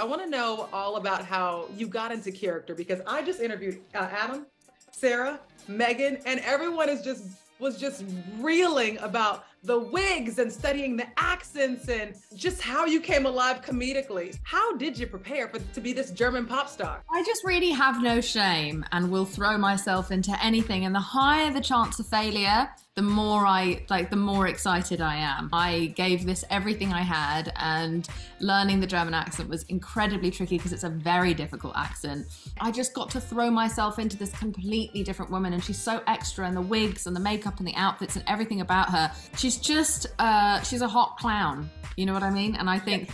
I want to know all about how you got into character because I just interviewed uh, Adam, Sarah, Megan, and everyone is just was just reeling about the wigs and studying the accents and just how you came alive comedically. How did you prepare for to be this German pop star? I just really have no shame and will throw myself into anything. And the higher the chance of failure, the more I like, the more excited I am. I gave this everything I had, and learning the German accent was incredibly tricky because it's a very difficult accent. I just got to throw myself into this completely different woman, and she's so extra, and the wigs and the makeup and the outfits and everything about her. She's just, uh, she's a hot clown. You know what I mean? And I think.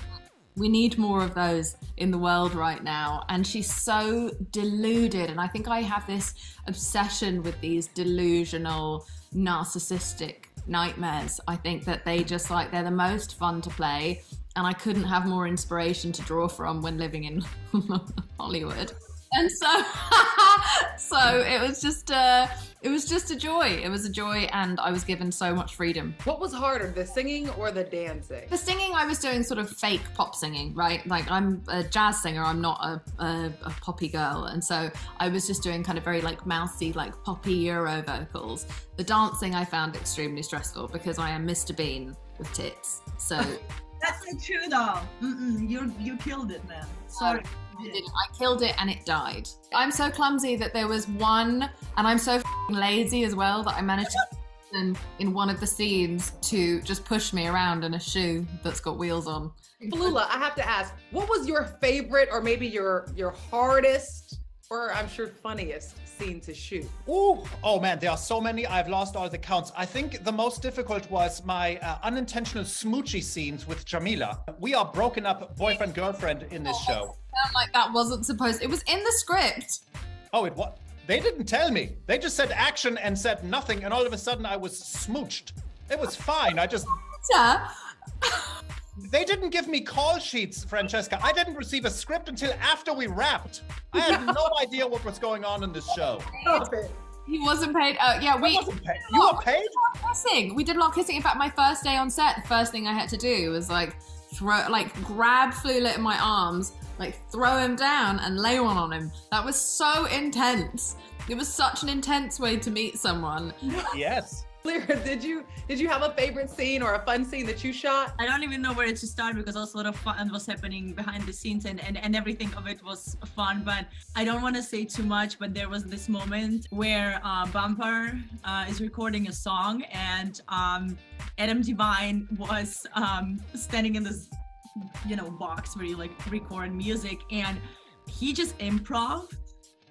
We need more of those in the world right now. And she's so deluded. And I think I have this obsession with these delusional narcissistic nightmares. I think that they just like they're the most fun to play, and I couldn't have more inspiration to draw from when living in Hollywood. And so, so it was just, uh, it was just a joy. It was a joy, and I was given so much freedom. What was harder, the singing or the dancing? The singing, I was doing sort of fake pop singing, right? Like I'm a jazz singer. I'm not a, a, a poppy girl, and so I was just doing kind of very like mousy, like poppy Euro vocals. The dancing I found extremely stressful because I am Mr. Bean with tits. So. That's not true though. Mm-mm, you you killed it, man. Sorry. Um, I didn't. I killed it and it died. I'm so clumsy that there was one, and I'm so lazy as well that I managed in, in one of the scenes to just push me around in a shoe that's got wheels on. Flula, I have to ask, what was your favorite or maybe your your hardest or I'm sure funniest scene to shoot? Ooh, oh man, there are so many. I've lost all the counts. I think the most difficult was my uh, unintentional smoochy scenes with Jameela. We are broken up boyfriend girlfriend in this show. Sound like that wasn't supposed. It was in the script. Oh, it what? They didn't tell me. They just said action and said nothing, and all of a sudden I was smooched. It was fine. I just. Yeah. They didn't give me call sheets, Francesca. I didn't receive a script until after we wrapped. I had no idea what was going on in this show. He wasn't paid. Uh, yeah, we. Paid. You were paid? We did a kissing. We did a lot of kissing. In fact, my first day on set, the first thing I had to do was like throw, like grab Flula in my arms, like throw him down and lay one on him. That was so intense. It was such an intense way to meet someone. Yes. Lera, did you did you have a favorite scene or a fun scene that you shot? I don't even know where to start because also a lot of fun was happening behind the scenes and, and, and everything of it was fun. But I don't want to say too much, but there was this moment where uh, Bumper uh, is recording a song and um, Adam Devine was um, standing in this, you know, box where you like record music and he just improv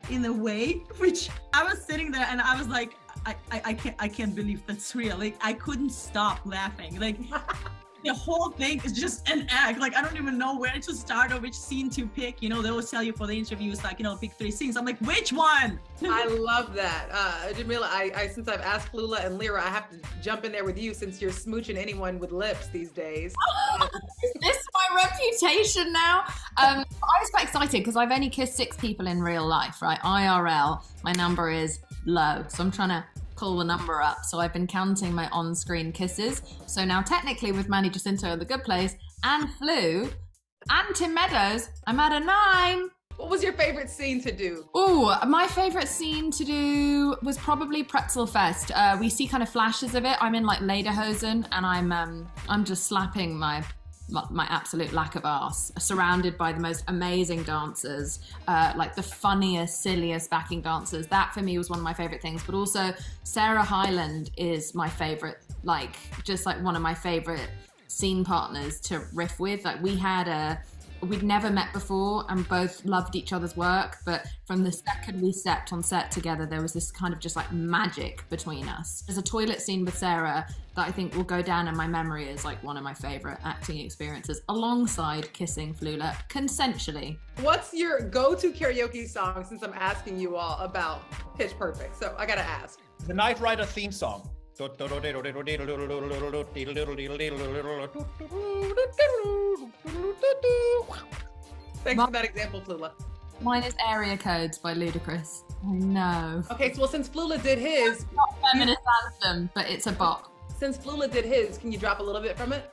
in a way which I was sitting there and I was like, I, I, I can't I can't believe that's real. Like I couldn't stop laughing. Like the whole thing is just an act. Like I don't even know where to start or which scene to pick. You know, they always tell you for the interviews, like, you know, pick three scenes. I'm like, which one? I love that. Uh, Jameela, I, I since I've asked Flula and Lera, I have to jump in there with you since you're smooching anyone with lips these days. Is this is my reputation now. Um, I was quite excited because I've only kissed six people in real life, right? IRL. My number is low, so I'm trying to pull the number up. So I've been counting my on-screen kisses. So now technically with Manny Jacinto in The Good Place and Flu and Tim Meadows, I'm at a nine. What was your favorite scene to do? Oh, my favorite scene to do was probably Pretzel Fest. Uh, we see kind of flashes of it. I'm in like Lederhosen and I'm um, I'm just slapping my my absolute lack of ass, surrounded by the most amazing dancers, uh, like the funniest, silliest backing dancers. That for me was one of my favorite things. But also, Sarah Hyland is my favorite, like just like one of my favorite scene partners to riff with. Like we had a we'd never met before and both loved each other's work but from the second we stepped on set together there was this kind of just like magic between us there's a toilet scene with sarah that i think will go down in my memory as like one of my favorite acting experiences alongside kissing flula consensually What's your go-to karaoke song since I'm asking you all about Pitch Perfect? So I gotta ask. The Knight Rider theme song. Thanks for that example, Flula. mine is area codes by ludacris i know Okay, so well, since Flula did his, not feminist anthem but it's a bop since Flula did his, can you drop a little bit from it?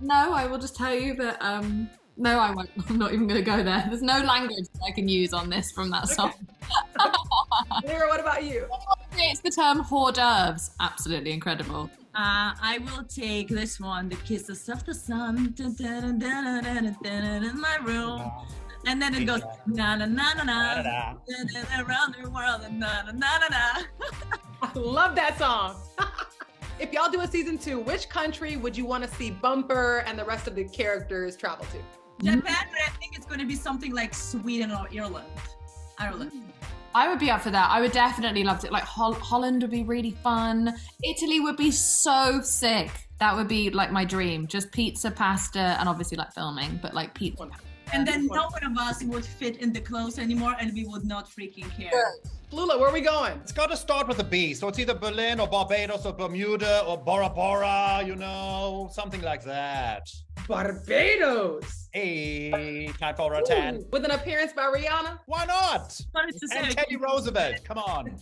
no i will just tell you that um no, I won't. I'm not even going to go there. There's no language I can use on this from that song. Lera, what about you? It's the term hors d'oeuvres. Absolutely incredible. Uh, I will take this one, the kisses of the sun, in my room. And then it goes na na na na na, around the world, and na na na na na. I love that song. if y'all do a season two, which country would you want to see Bumper and the rest of the characters travel to? Japan, but I think it's going to be something like Sweden or Ireland. Ireland. I would be up for that. I would definitely love it. Like Hol- Holland would be really fun. Italy would be so sick. That would be like my dream. Just pizza, pasta, and obviously like filming, but like pizza. And then no one of us would fit in the clothes anymore, and we would not freaking care. Flula, where are we going? It's got to start with a B. So it's either Berlin or Barbados or Bermuda or Bora Bora, you know, something like that. Barbados. Hey, time for a 10. Ooh, With an appearance by Rihanna. Why not? Sorry to say, And Teddy Roosevelt, come on.